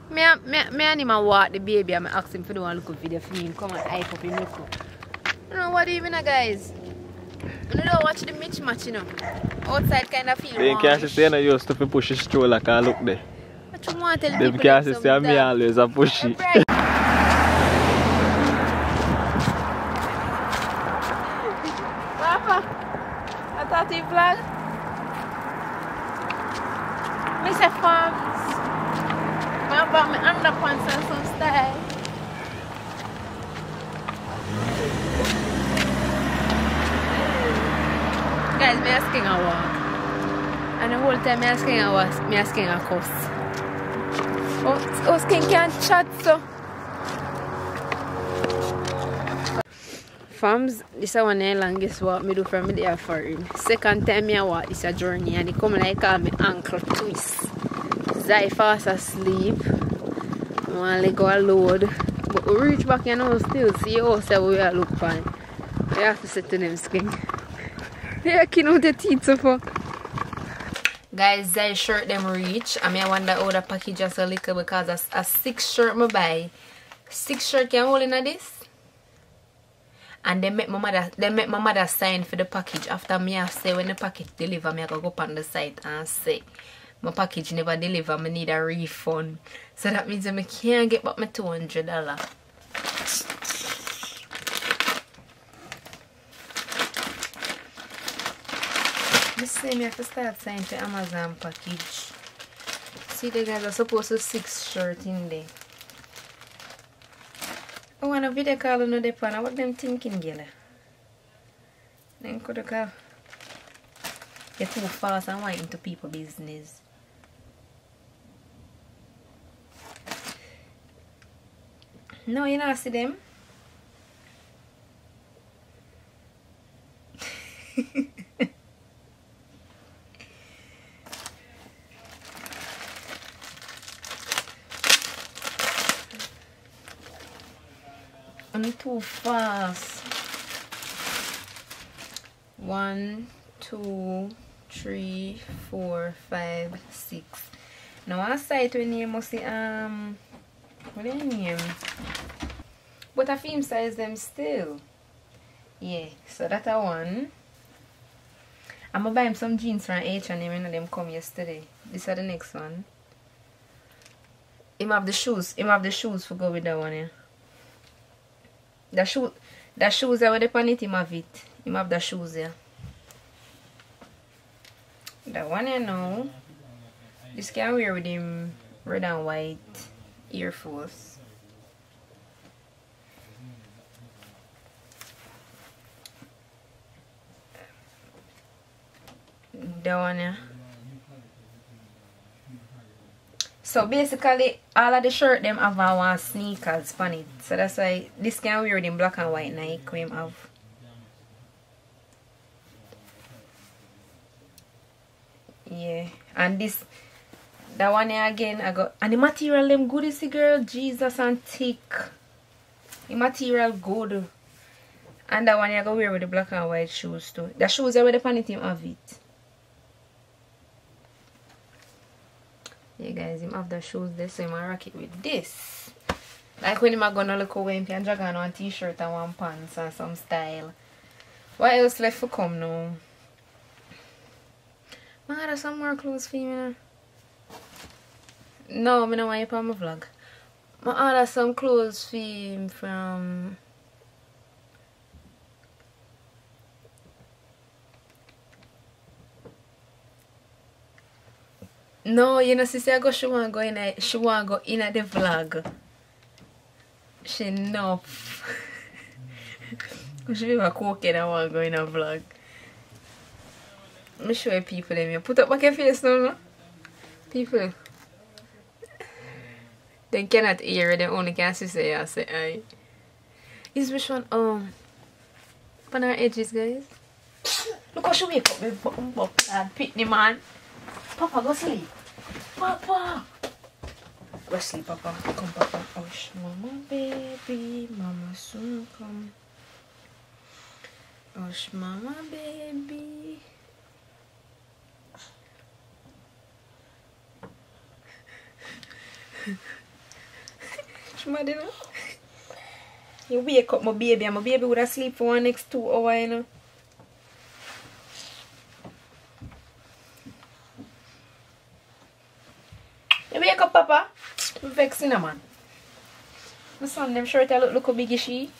me, a- me, a- me and him a walk the baby and I ask him for do one look up video for me. Come and hype up him look up. You know what even uh, guys? You don't watch the Mitch match, you know. Outside kind of feel Then can't say you used to push the stroller cause look there. What you want to tell Them can't say me always a push it. Papa, I thought you vlog. Mr. Farms. Papa, my underpants and some style. Guys, me asking a walk. And the whole time me asking a walk, me asking a cuss. Oh, oh, skin can't chat so. Farms, this is one of the longest walk me do from there for. Second time me walk this a journey and he come like uh, call me ankle twist. Zai fast asleep. One leg go a load. But we reach back you know still see oh, how say we are look fine. We have to sit to them skin. They are king out teeth so far. Guys, Zai shirt them reach. I mean I wonder how the package just a little because a, a six shirt me buy. Six shirt can hold in this and they make my mother they make my mother sign for the package after me I say when the package deliver me I go go up on the site and say my package never deliver me need a refund so that means I can't get back my two hundred dollar this say me have to start sign for Amazon package see the guys are supposed to six shirt in there oh, I want a video call on the pan. What them thinking, girl? Then could call. You're too fast and want into people business. No, you not see them. I'm too fast. One, two, three, four, five, six. Now I site when you must see um what do you name? But I film size them still. Yeah, so that a one. I'm gonna buy him some jeans from H&M and them come yesterday. This are the next one. Him have the shoes. Him have the shoes for go with that one, yeah. The shoe, the shoes are where on it, him have it. Him have the shoes yeah. The one I know. This can wear with him red and white earphones. The one yeah. So basically, all of the shirt them have one sneakers on it. So that's why this can wear in black and white Nike cream have. Yeah, and this, that one here again, I got, and the material them good is the girl, Jesus thick. The material good. And that one here I go wear with the black and white shoes too. The shoes are with the panty team it. Yeah guys, him have the shoes there, so him a rock it with this. Like when him a gonna look away, him can drag on one t-shirt and one pants and some style. What else left for come now? Man, I got some more clothes for you. No, I don't want you on my vlog. I order some clothes for from No, you know, sister, go she want go in a, she want go in a the vlog. She enough. she be my cooking and want go in a vlog. Show you people them here. Put up your face now, no? People. They cannot hear, they only can see say I say I. Is which one? Um, on our edges, guys. Look how she wake up, baby. Button and pitney man. Papa, go sleep. Papa. Go sleep, Papa. Come, Papa. Hush, mama, baby. Mama soon come. Hush, mama, baby. Shma, you wake up my baby and my baby would have sleep for one next two hours, you know. Papa. Vexing a man. My son them shirt a look look how big she.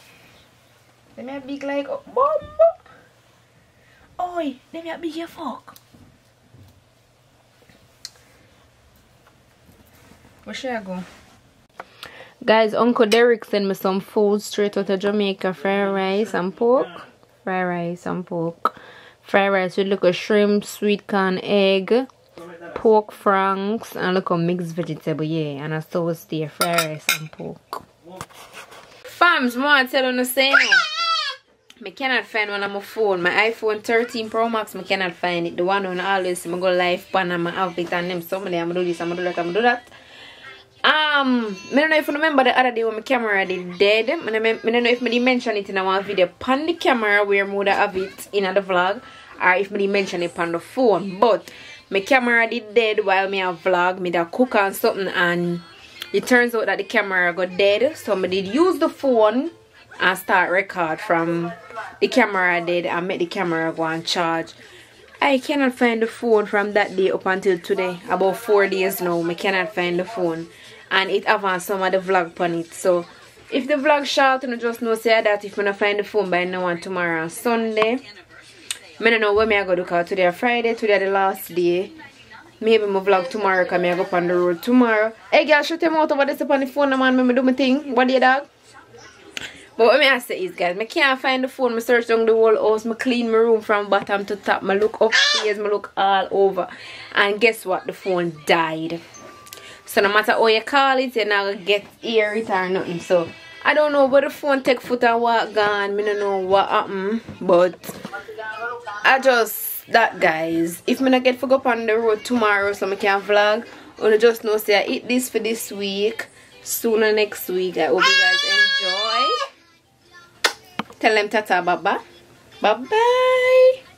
Them a big like oh, bomba. Oi, them a big your fuck. Where should I go? Guys, Uncle Derek sent me some food straight out of Jamaica. Fried rice and pork. Fried rice and pork. Fried rice with little shrimp, sweet corn, egg, pork franks, and little mixed vegetable, yeah. And a sauce there, fried rice and pork. Fams, more I tell you the same. I cannot find one on my phone. My iPhone 13 Pro Max, I cannot find it. The one on always me go live pan and I have it and them somebody I'm do this, I'm do that, I'm do that. Um, I don't know if you remember the other day when my camera did dead. I don't, know if I did mention it in our video pan the camera where I would have it in the vlog or if I did mention it on the phone. But my camera did dead while me a vlog, me da cook on something and it turns out that the camera got dead. So I did use the phone and start record from the camera dead and make the camera go and charge. I cannot find the phone from that day up until today. About four days now, I cannot find the phone and it on some of the vlog on it so if the vlog short you know, just know say that if I find the phone by now and tomorrow Sunday I don't know where me I go to call today Friday today the last day maybe my vlog tomorrow because I go on the road tomorrow hey girl shut your mouth over this on the phone man me do my thing what do you dog but what I say is guys, I can't find the phone, I search down the whole house, I clean my room from bottom to top, I look upstairs, I look all over. And guess what? The phone died. So no matter how you call it, you're not gonna get hear it or nothing. So I don't know where the phone take foot and what gone. I don't know what happened. But I just that guys. If me not get to go up on the road tomorrow so I can vlog, I just know say I eat this for this week. Sooner next week. I hope you guys enjoy. Tell them tata baba. Bye bye.